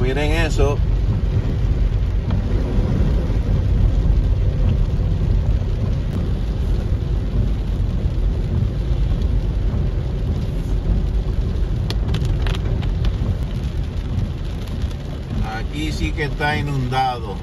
miren eso. Aquí sí que está inundado.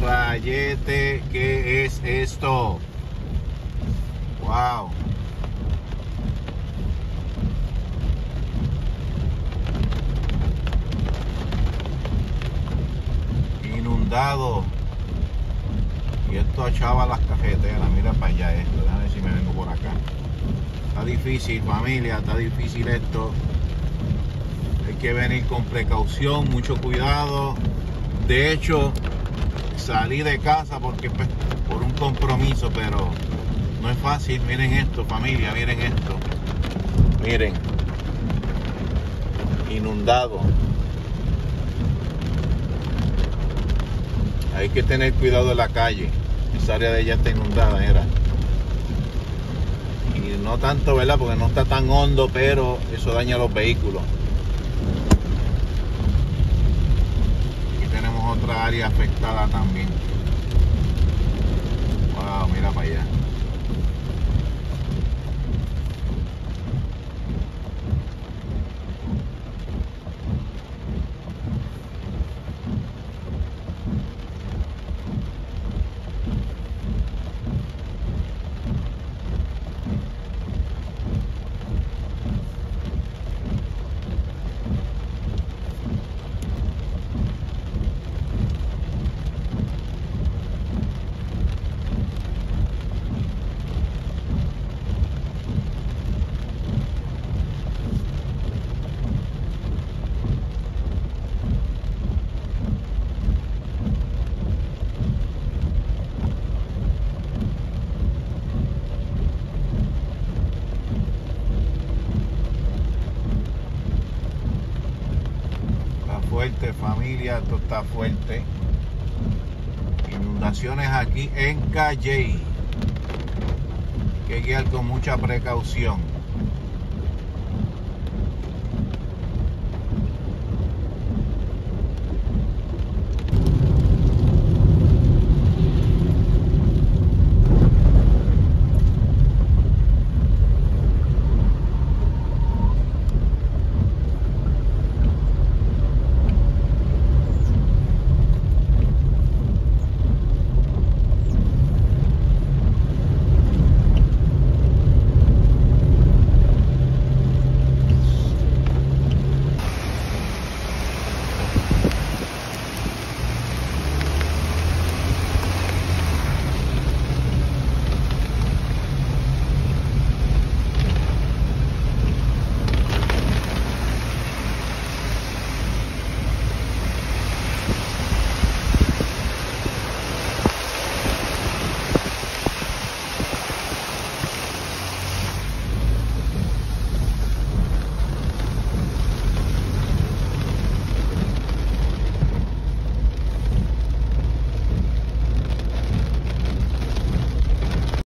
Rayete, ¿qué es esto? Wow. Inundado. Y esto achaba las cajeteras. Mira para allá esto. Déjame ver si me vengo por acá. Está difícil, familia. Está difícil esto. Hay que venir con precaución, mucho cuidado. De hecho, salí de casa porque pues, por un compromiso, pero no es fácil. Miren esto, familia, miren esto. Miren. Inundado. Hay que tener cuidado en la calle. Esa área de ella está inundada, era. Y no tanto, ¿verdad? Porque no está tan hondo, pero eso daña los vehículos. Tenemos otra área afectada también. Wow, mira para. Está familia, esto está fuerte. Inundaciones aquí en Calle. Hay que guiar con mucha precaución.